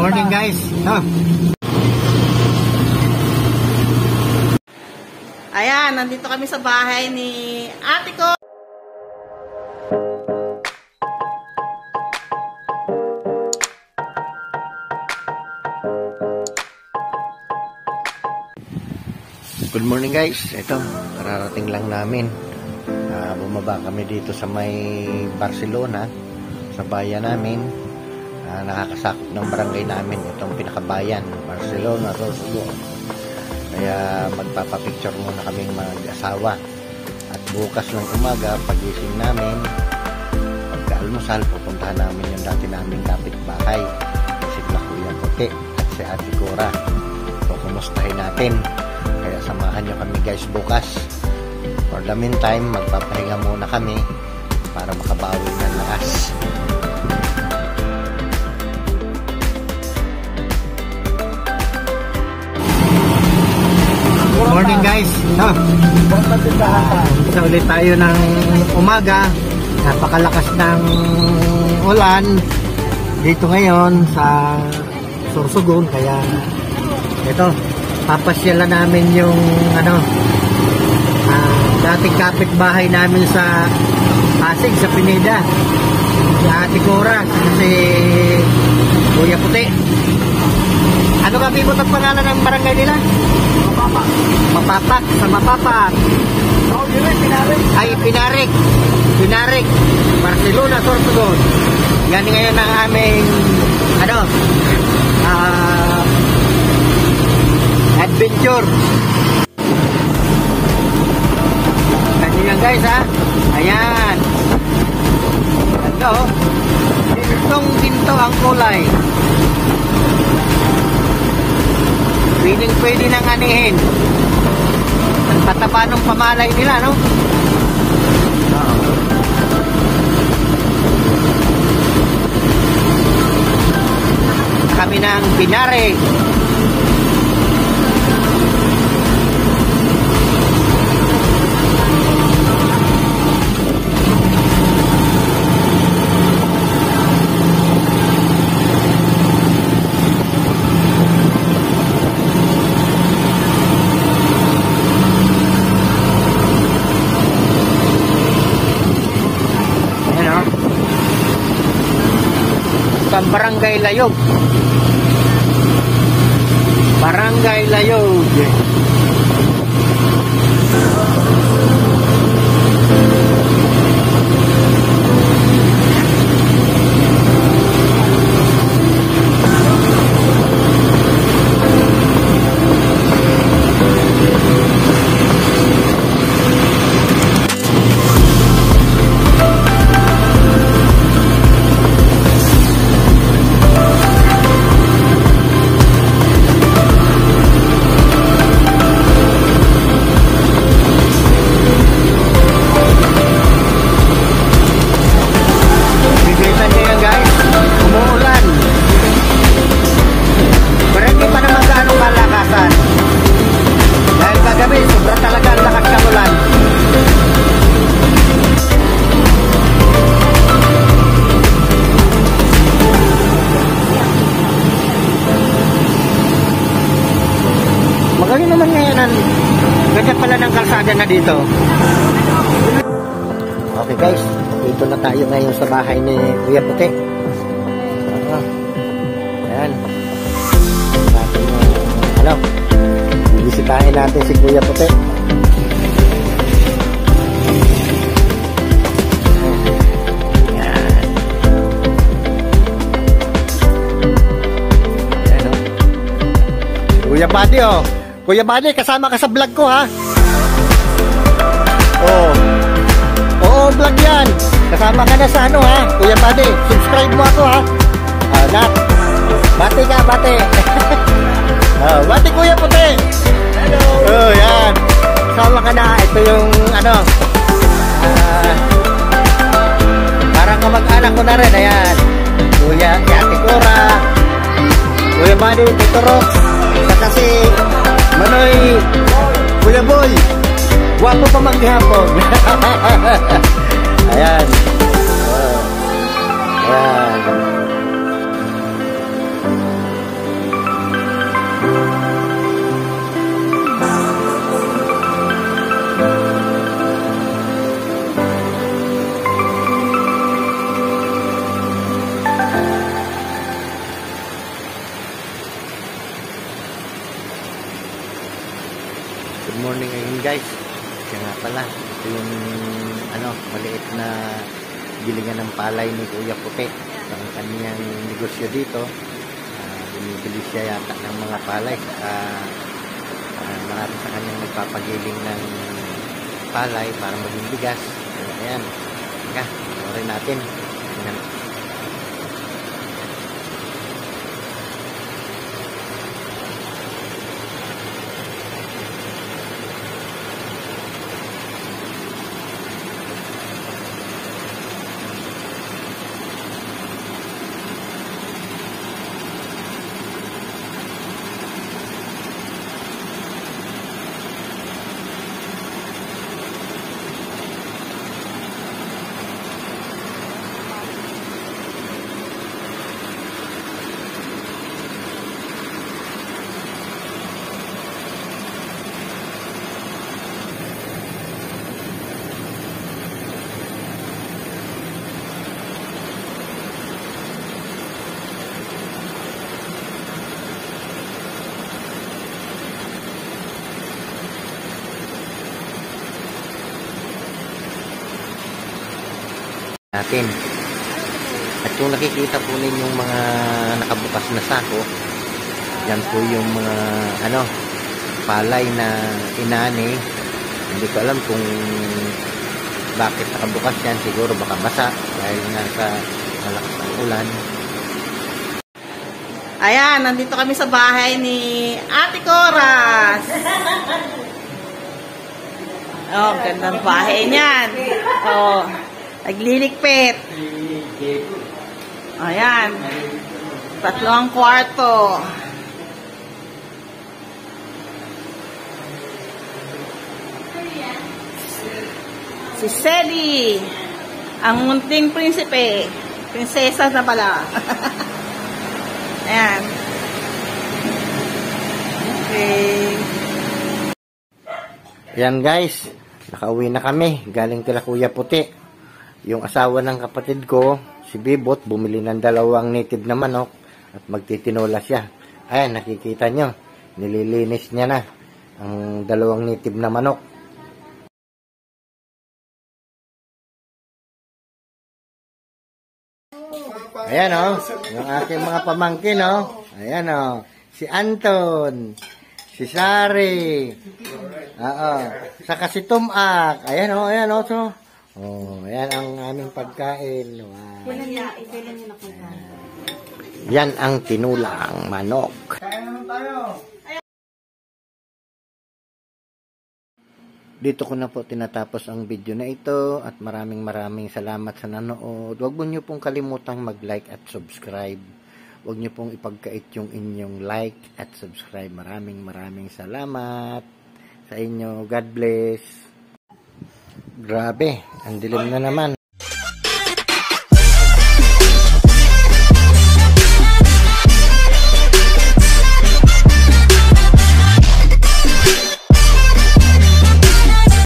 morning guys. No? Ayan, nandito kami sa bahay ni ate ko. Good morning guys. Ito, kararating lang namin. Uh, bumaba kami dito sa may Barcelona, sa bayan namin. Uh, nakakasakop ng barangay namin itong pinakabayan, Barcelona, Rosgo. Kaya magpapapicture muna kaming mag-asawa. At bukas ng umaga, pagising namin, pagka-almusal, pupuntahan namin yung dati naming kapitbahay. Si Kuya Puti at si Ate Cora. So, kumustahin natin. Kaya samahan nyo kami guys bukas. For the meantime, magpapahinga muna kami para makabawi ng lakas. Morning guys. No. Isa ulit tayo ng umaga. Napakalakas ng ulan dito ngayon sa Sorsogon kaya ito papasyalan namin yung ano uh, dating kapitbahay namin sa Pasig sa Pineda si Ate Cora si Kuya Puti ano ka bibot ang pangalan ng barangay nila? Mapapak Mapapak sa Mapapak oh, yun ay Pinarik ay Pinarik Pinarik Barcelona Sorsogon yan ngayon ang aming ano uh, adventure. Ganyan yan guys ha. Ayan. Ganda oh. Gintong ginto ang kulay. Pwedeng pwede nang anihin. Ang pataba ng pamalay nila no. Kami ng Pinare. sa Barangay Layog. Barangay Layog. Dito. Okay guys, dito na tayo ngayon sa bahay ni Kuya Puti. Ayan. Ano, bibisitahin natin si Kuya Puti. Oh. Kuya Buddy oh. Kuya Buddy, kasama ka sa vlog ko ha. Oh. Oo, vlog yan. Kasama ka na sa ano ha. Kuya Buddy, subscribe mo ako ha. Ah, Nat. Bati ka, bati. oh, bati Kuya Puti. Hello. Oh, yan. Kasama ka na. Ito yung ano. Ah, parang kamag-anak ko na rin. Ayan. Kuya, si Ate Cora. Kuya Buddy, Tito Rox. Saka si Manoy. Kuya Boy. Wapo pa maghapon. Ayan. Ayan. Good morning again guys kaya nga pala, ito yung ano, maliit na bilingan ng palay ni Kuya Puti. Ang kanyang negosyo dito. Ah, bumibili siya yata ng mga palay. Uh, marami sa kanyang nagpapagiling ng palay para maging bigas. So, ayan. Teka, natin. Tingnan. Natin. At kung nakikita po ninyong mga nakabukas na sako, yan po yung mga ano, palay na inani. Hindi ko alam kung bakit nakabukas yan. Siguro baka basa dahil nga sa malakas ang ulan. Ayan, nandito kami sa bahay ni Ate Coras. Oh, gandang bahay niyan. Oh, nagliligpit. Ayan. Tatlo ang kwarto. Si Sally, ang munting prinsipe. Prinsesa na pala. Ayan. Okay. Yan guys, nakauwi na kami. Galing kila Kuya Puti. Yung asawa ng kapatid ko, si Bibot, bumili ng dalawang native na manok at magtitinola siya. Ayan, nakikita nyo. Nililinis niya na ang dalawang native na manok. Ayan o, oh, yung aking mga pamangkin o. Oh. Ayan o, oh, si Anton, si Sari, Oo, saka si Tumak. Ayan o, ayan o. So, oh, ayan ang aming pagkain. Wow. Yan ang tinulang manok. Kaya naman tayo. Dito ko na po tinatapos ang video na ito at maraming maraming salamat sa nanood. Huwag mo niyo pong kalimutang mag-like at subscribe. Huwag niyo pong ipagkait yung inyong like at subscribe. Maraming maraming salamat sa inyo. God bless. Grabe, ang dilim na naman.